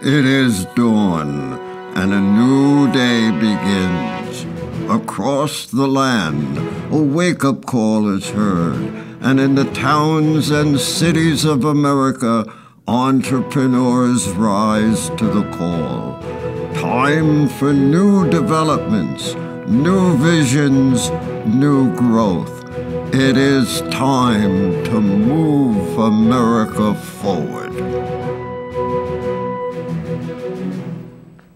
It is dawn, and a new day begins. Across the land, a wake up call is heard, and in the towns and cities of America, entrepreneurs rise to the call. Time for new developments, new visions, new growth. It is time to move America forward.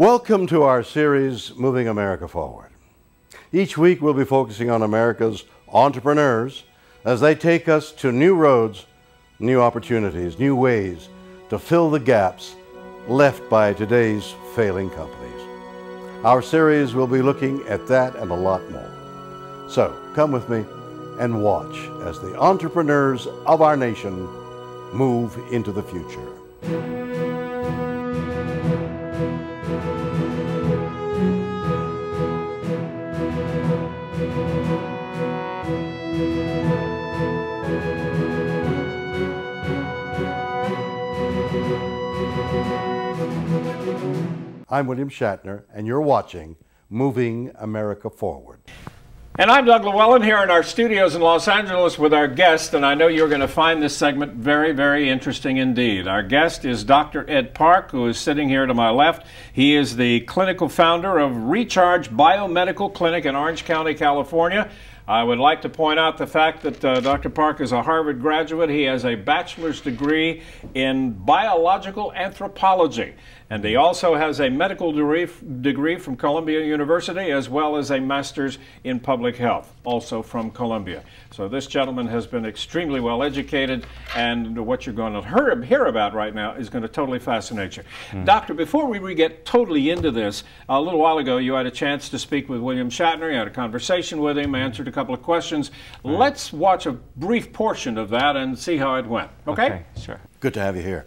Welcome to our series, Moving America Forward. Each week we'll be focusing on America's entrepreneurs as they take us to new roads, new opportunities, new ways to fill the gaps left by today's failing companies. Our series will be looking at that and a lot more. So come with me and watch as the entrepreneurs of our nation move into the future. I'm William Shatner, and you're watching Moving America Forward. And I'm Doug Llewelyn here in our studios in Los Angeles with our guest, and I know you're going to find this segment very, very interesting indeed. Our guest is Dr. Ed Park, who is sitting here to my left. He is the clinical founder of Recharge Biomedical Clinic in Orange County, California. I would like to point out the fact that uh, Dr. Park is a Harvard graduate. He has a bachelor's degree in biological anthropology. And he also has a medical degree from Columbia University as well as a master's in public health, also from Columbia. So this gentleman has been extremely well educated, and what you're going to hear about right now is going to totally fascinate you. Mm. Doctor, before we get totally into this, a little while ago you had a chance to speak with William Shatner. You had a conversation with him, answered a couple of questions. Mm. Let's watch a brief portion of that and see how it went. Okay? okay sure. Good to have you here.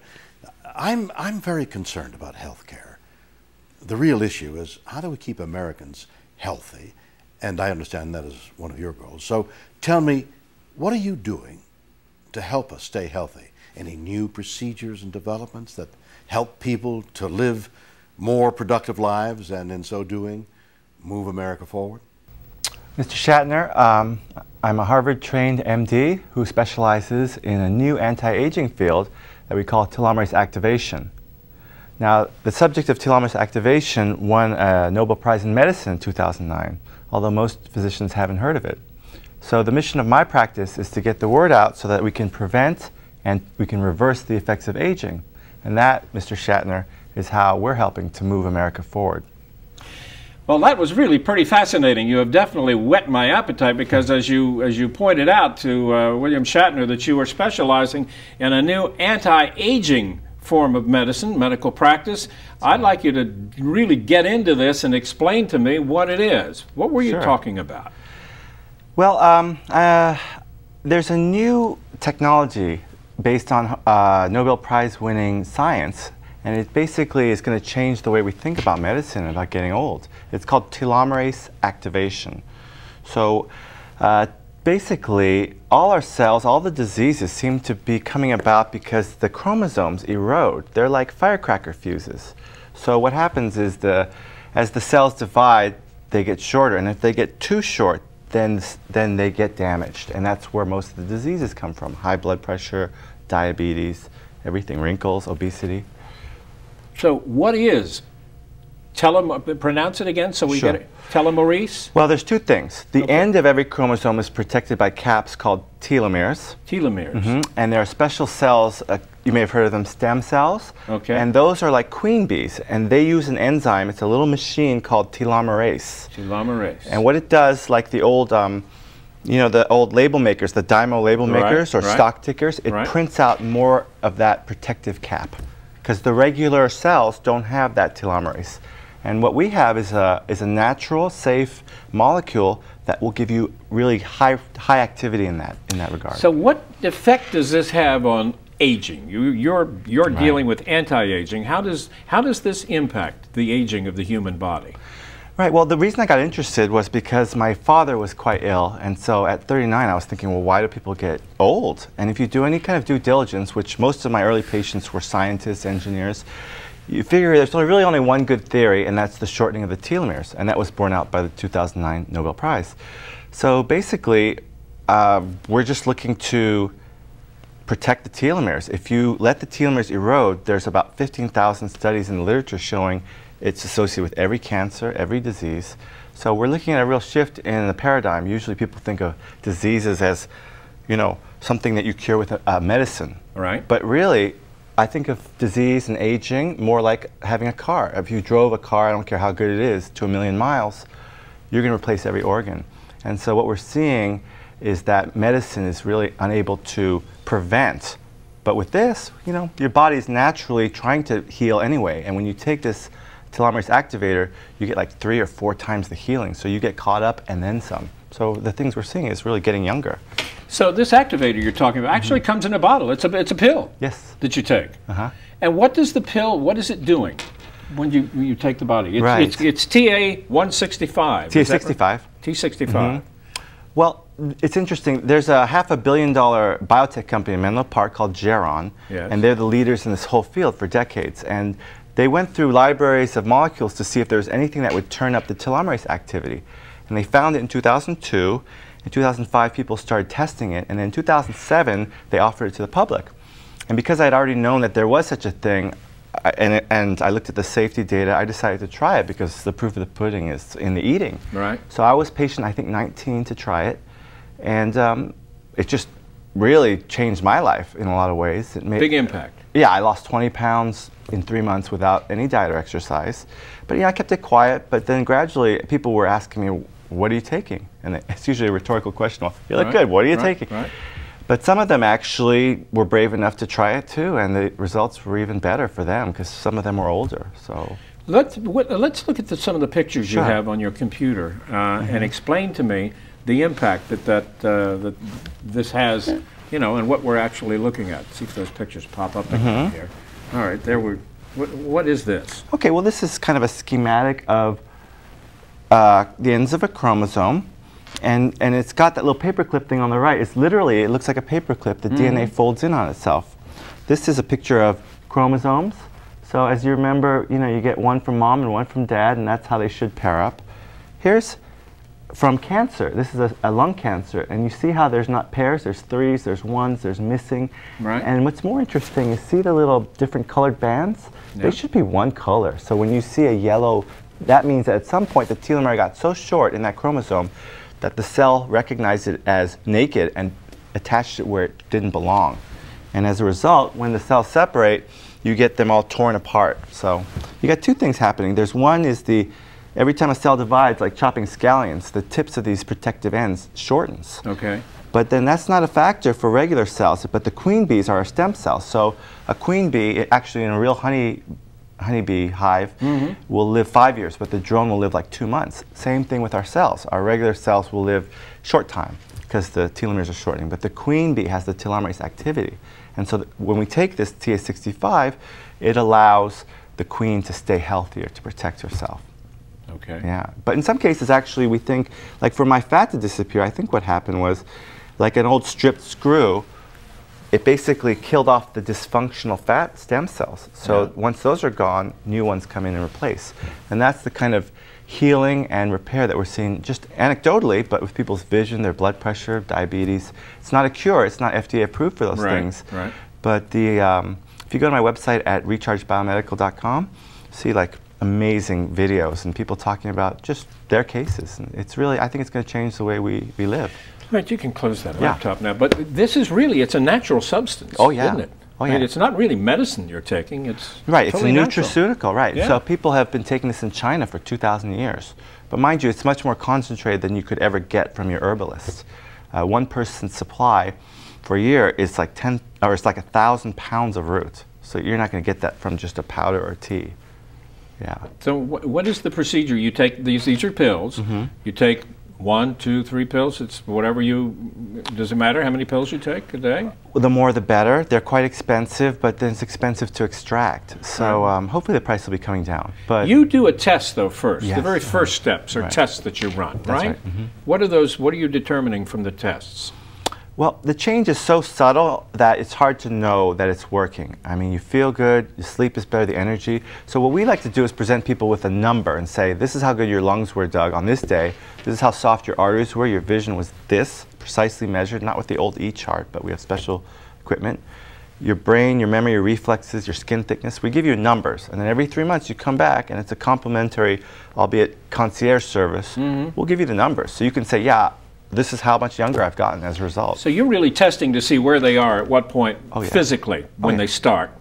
I'm, I'm very concerned about health care. The real issue is how do we keep Americans healthy? And I understand that is one of your goals. So tell me, what are you doing to help us stay healthy? Any new procedures and developments that help people to live more productive lives and in so doing move America forward? Mr. Shatner, um, I'm a Harvard trained MD who specializes in a new anti aging field that we call telomerase activation. Now, the subject of telomerase activation won a Nobel Prize in Medicine in 2009, although most physicians haven't heard of it. So the mission of my practice is to get the word out so that we can prevent and we can reverse the effects of aging. And that, Mr. Shatner, is how we're helping to move America forward. Well, that was really pretty fascinating. You have definitely whet my appetite because, as you as you pointed out to uh, William Shatner, that you are specializing in a new anti-aging form of medicine, medical practice. I'd like you to really get into this and explain to me what it is. What were you sure. talking about? Well, um, uh, there's a new technology based on uh, Nobel Prize winning science and it basically is going to change the way we think about medicine about getting old. It's called telomerase activation. So uh, basically, all our cells, all the diseases seem to be coming about because the chromosomes erode. They're like firecracker fuses. So what happens is the, as the cells divide, they get shorter. And if they get too short, then, then they get damaged. And that's where most of the diseases come from. High blood pressure, diabetes, everything, wrinkles, obesity. So what is telom pronounce it again so we sure. get it telomerase well there's two things. The okay. end of every chromosome is protected by caps called telomeres. Telomeres. Mm -hmm. and there are special cells uh, you may have heard of them stem cells. Okay. And those are like queen bees and they use an enzyme. It's a little machine called telomerase. Telomerase. And what it does like the old um, you know the old label makers the dymo label right, makers or right. stock tickers it right. prints out more of that protective cap because the regular cells don't have that telomerase. And what we have is a, is a natural, safe molecule that will give you really high, high activity in that, in that regard. So what effect does this have on aging? You, you're you're right. dealing with anti-aging. How does, how does this impact the aging of the human body? Right. Well, the reason I got interested was because my father was quite ill, and so at 39, I was thinking, well, why do people get old? And if you do any kind of due diligence, which most of my early patients were scientists, engineers, you figure there's really only one good theory, and that's the shortening of the telomeres, and that was borne out by the 2009 Nobel Prize. So basically, uh, we're just looking to protect the telomeres. If you let the telomeres erode, there's about 15,000 studies in the literature showing it's associated with every cancer, every disease. So we're looking at a real shift in the paradigm. Usually people think of diseases as, you know, something that you cure with a, a medicine. Right. But really, I think of disease and aging more like having a car. If you drove a car, I don't care how good it is, to a million miles, you're going to replace every organ. And so what we're seeing is that medicine is really unable to prevent. But with this, you know, your body's naturally trying to heal anyway. And when you take this telomerase activator, you get like three or four times the healing. So you get caught up and then some. So the things we're seeing is really getting younger. So this activator you're talking about actually Mm-hmm. comes in a bottle. It's a it's a pill. Yes. That you take. Uh-huh. And what does the pill? What is it doing when you when you take the body? It's, Right. It's, it's TA 165. TA65. T65. Well, it's interesting. There's a half a billion dollar biotech company in Menlo Park called Geron, Yes. and they're the leaders in this whole field for decades. And they went through libraries of molecules to see if there was anything that would turn up the telomerase activity. And they found it in 2002. In 2005, people started testing it, and in 2007, they offered it to the public. And because I'd already known that there was such a thing, I, and, and I looked at the safety data, I decided to try it because the proof of the pudding is in the eating. Right. So I was patient, I think 19 to try it, and um, it just really changed my life in a lot of ways. It made, Big impact. yeah, I lost 20 pounds in three months without any diet or exercise. But yeah, I kept it quiet. But then gradually, people were asking me, "What are you taking?" And it's usually a rhetorical question. Well, you look Right, good. What are you right, taking? right. But some of them actually were brave enough to try it too, and the results were even better for them because some of them were older. So Let's let's look at the, some of the pictures you have on your computer uh, and explain to me the impact that that uh, that this has, you know, and what we're actually looking at. See if those pictures pop up again here. All right, there we. What, what is this? Okay, well, this is kind of a schematic of uh, the ends of a chromosome, and, and it's got that little paperclip thing on the right. It's literally, it looks like a paperclip. The DNA folds in on itself. This is a picture of chromosomes. So as you remember, you know, you get one from mom and one from dad, and that's how they should pair up. Here's from cancer. This is a, a lung cancer, and you see how there's not pairs, there's threes, there's ones, there's missing. Right. And what's more interesting is see the little different colored bands? Yeah. They should be one color. So when you see a yellow, that means that at some point the telomere got so short in that chromosome that the cell recognized it as naked and attached it where it didn't belong. And as a result, when the cells separate, you get them all torn apart. So you got two things happening. There's one is the every time a cell divides, like chopping scallions, the tips of these protective ends shortens. Okay. But then that's not a factor for regular cells, but the queen bees are a stem cell. So a queen bee, it- actually in a real honey honeybee hive, mm-hmm. will live five years, but the drone will live like two months. Same thing with our cells. Our regular cells will live short time because the telomeres are shortening, but the queen bee has the telomerase activity. And so when we take this TA65, it allows the queen to stay healthier, to protect herself. Okay. Yeah, but in some cases, actually, we think, like for my fat to disappear, I think what happened was, like an old stripped screw, it basically killed off the dysfunctional fat stem cells. So Yeah. once those are gone, new ones come in and replace. And that's the kind of healing and repair that we're seeing just anecdotally, but with people's vision, their blood pressure, diabetes. It's not a cure, it's not FDA approved for those Right, things. right. But the, um, if you go to my website at rechargebiomedical.com, see like amazing videos and people talking about just their cases. And it's really, I think it's going to change the way we, we live. Right, you can close that Yeah. laptop now. But this is really, it's a natural substance. Oh, yeah. Isn't it? Oh, I mean, it's not really medicine you're taking. It's Right, totally it's a natural. nutraceutical, right. Yeah. So people have been taking this in China for 2,000 years. But mind you, it's much more concentrated than you could ever get from your herbalist. Uh, one person's supply for a year is like 10, or it's like a 1,000 pounds of root. So you're not going to get that from just a powder or tea. Yeah. So wh- what is the procedure? You take these. These are pills. Mm-hmm. You take one, two, three pills. It's whatever you. Does it matter how many pills you take a day? Well, the more the better. They're quite expensive, but then it's expensive to extract. So um, hopefully the price will be coming down. But You do a test though first. The very first steps are Right. tests that you run, right? right. Mhm. What are those? What are you determining from the tests? Well, the change is so subtle that it's hard to know that it's working. I mean, you feel good, your sleep is better, the energy. So what we like to do is present people with a number and say, this is how good your lungs were, Doug, on this day. This is how soft your arteries were. Your vision was this, precisely measured, not with the old E chart, but we have special equipment. Your brain, your memory, your reflexes, your skin thickness, we give you numbers. And then every three months you come back and it's a complimentary, albeit concierge service. Mm -hmm. We'll give you the numbers. So you can say, yeah, this is how much younger I've gotten as a result. So you're really testing to see where they are at what point oh, yeah. physically oh, when oh, yeah. they start.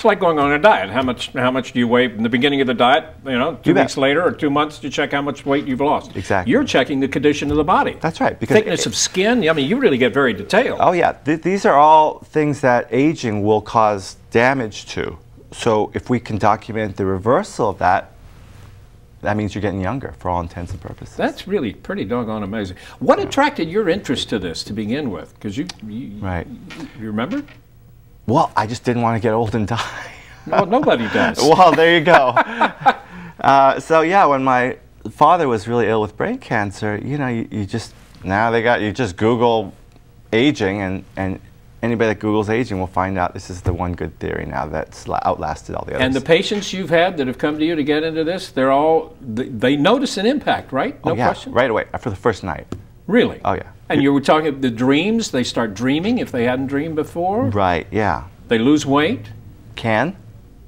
It's like going on a diet. How much how much do you weigh in the beginning of the diet? You know, two you weeks bet. later or two months to check how much weight you've lost. Exactly. You're checking the condition of the body. That's right. Because thickness it, of skin. I mean, you really get very detailed. Oh yeah. Th these are all things that aging will cause damage to. So if we can document the reversal of that, that means you're getting younger for all intents and purposes. That's really pretty doggone amazing. What yeah. attracted your interest to this to begin with? Because you, you, right. you remember? Well, I just didn't want to get old and die. well, nobody does. well, there you go. uh, so yeah, when my father was really ill with brain cancer, you know, you, you just now they got you just Google aging and and anybody that Googles aging will find out this is the one good theory now that's outlasted all the others. And the patients you've had that have come to you to get into this, they're all, they notice an impact, right? No oh, yeah, question? right away, for the first night. Really? Oh, yeah. And you were talking the dreams, they start dreaming if they hadn't dreamed before? Right, yeah. They lose weight? Can.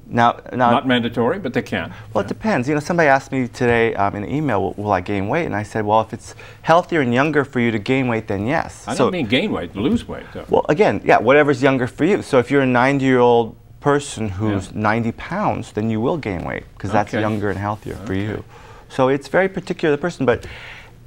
Now, now, not mandatory, but they can. Well, yeah. it depends. You know, somebody asked me today um, in an email, will, will, I gain weight? And I said, well, if it's healthier and younger for you to gain weight, then yes. I so, don't mean gain weight, lose weight. Though. Well, again, yeah, whatever's younger for you. So if you're a 90-year-old person who's yeah. 90 pounds, then you will gain weight because okay. that's younger and healthier okay. for you. So it's very particular to the person, but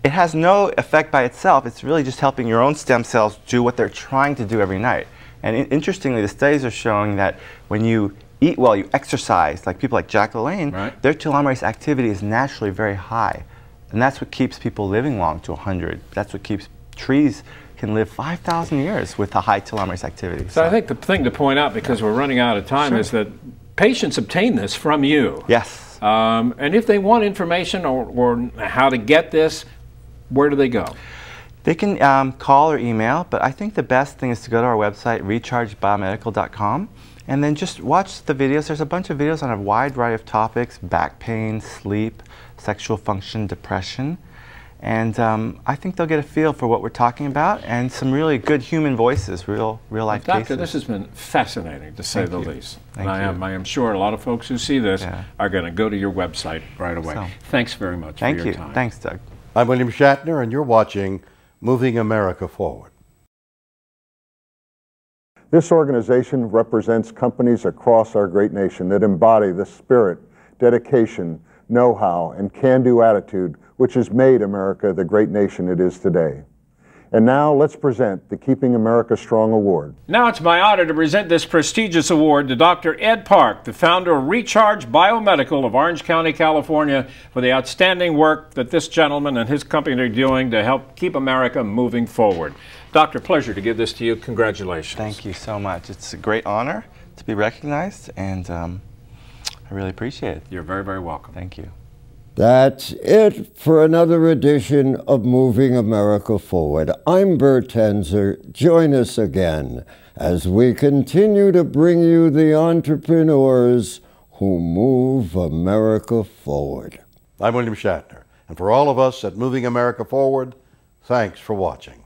it has no effect by itself. It's really just helping your own stem cells do what they're trying to do every night. And interestingly, the studies are showing that when you eat well, you exercise, like people like Jack LaLanne, right. their telomerase activity is naturally very high. And that's what keeps people living long to 100. That's what keeps trees can live 5,000 years with a high telomerase activity. So, so, I think the thing to point out, because we're running out of time, sure. is that patients obtain this from you. Yes. Um, and if they want information or, or how to get this, where do they go? They can um, call or email, but I think the best thing is to go to our website, rechargebiomedical.com. And then just watch the videos. There's a bunch of videos on a wide variety of topics, back pain, sleep, sexual function, depression. And um, I think they'll get a feel for what we're talking about and some really good human voices, real, real life Doctor, cases. this has been fascinating to say Thank the you. least. Thank and I am, I am sure a lot of folks who see this yeah. are going to go to your website right away. So, Thanks very much Thank for your you. time. Thanks, Doug. I'm William Shatner, and you're watching Moving America Forward. This organization represents companies across our great nation that embody the spirit, dedication, know-how, and can-do attitude which has made America the great nation it is today. And now let's present the Keeping America Strong Award. Now it's my honor to present this prestigious award to Dr. Ed Park, the founder of Recharge Biomedical of Orange County, California, for the outstanding work that this gentleman and his company are doing to help keep America moving forward. Doctor, pleasure to give this to you. Congratulations. Thank you so much. It's a great honor to be recognized, and um, I really appreciate it. You're very, very welcome. Thank you. That's it for another edition of Moving America Forward. I'm Bert Tenzer. Join us again as we continue to bring you the entrepreneurs who move America forward. I'm William Shatner, and for all of us at Moving America Forward, thanks for watching.